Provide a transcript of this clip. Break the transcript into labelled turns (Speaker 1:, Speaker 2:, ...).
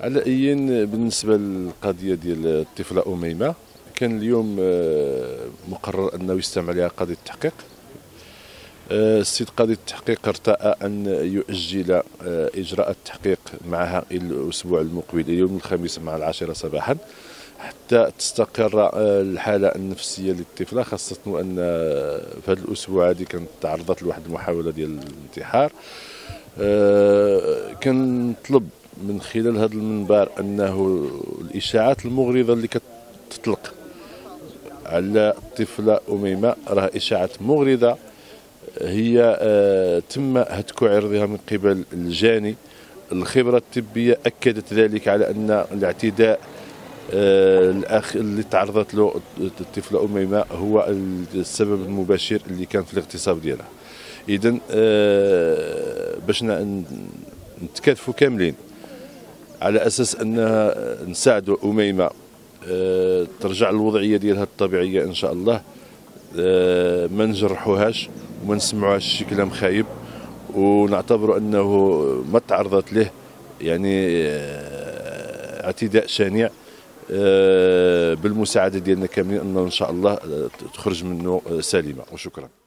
Speaker 1: على أي بالنسبة للقضية ديال الطفله أميمة كان اليوم آه، مقرر أنه يستمع عليها قضية التحقيق. آه، السيد قاضي التحقيق ارتأى أن يؤجل آه، إجراء التحقيق معها إلى الأسبوع المقبل يوم الخميس مع العاشرة صباحا حتى تستقر الحالة النفسية للطفلة خاصة أن في هذا الأسبوع هذه كانت تعرضت لواحد المحاولة ديال الانتحار. كنطلب من خلال هذا المنبر أنه الإشاعات المغرضة اللي كتطلق على الطفله أميمة راه إشاعات مغرضة هي آه تم هتك عرضها من قبل الجاني. الخبرة الطبية أكدت ذلك على أن الاعتداء آه الأخ اللي تعرضت له الطفلة أميمة هو السبب المباشر اللي كان في الاغتصاب ديالها. اذا آه باش نتكاتفوا كاملين. على أساس انها نساعدوا أميمة آه، ترجع للوضعية ديالها الطبيعية إن شاء الله. آه، ما نجرحوهاش وما نسمعوهاش شي كلام خايب ونعتبر أنه ما تعرضت له يعني آه، اعتداء شنيع بالمساعدة ديالنا كاملين انه إن شاء الله تخرج منه سليمة. وشكرا.